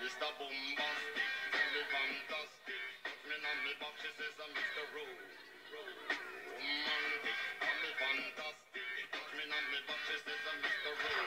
Mr. Bombastic, tell me fantastic. Touch me on me box, she says I'm Mr.